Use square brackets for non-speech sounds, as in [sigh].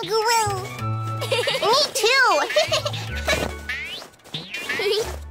kangaroo! [laughs] Me too! [laughs]